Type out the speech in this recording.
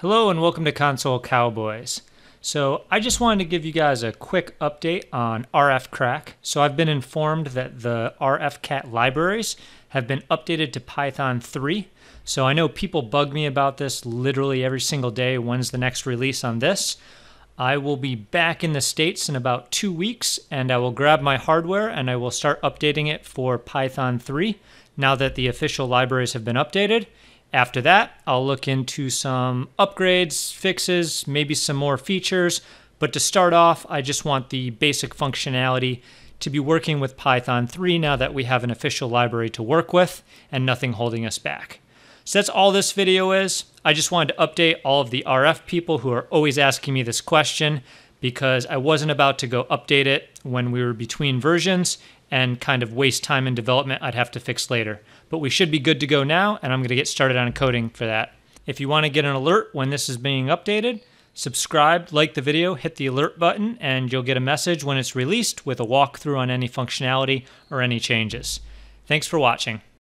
Hello and welcome to Console Cowboys. So, I just wanted to give you guys a quick update on RFCrack. So, I've been informed that the RFCat libraries have been updated to Python 3. So, I know people bug me about this literally every single day. When's the next release on this? I will be back in the States in about two weeks and I will grab my hardware and I will start updating it for Python 3 now that the official libraries have been updated. After that, I'll look into some upgrades, fixes, maybe some more features. But to start off, I just want the basic functionality to be working with Python 3 now that we have an official library to work with and nothing holding us back. So that's all this video is. I just wanted to update all of the RF people who are always asking me this question because I wasn't about to go update it when we were between versions and kind of waste time in development I'd have to fix later. But we should be good to go now, and I'm going to get started on coding for that. If you want to get an alert when this is being updated, subscribe, like the video, hit the alert button, and you'll get a message when it's released with a walkthrough on any functionality or any changes. Thanks for watching.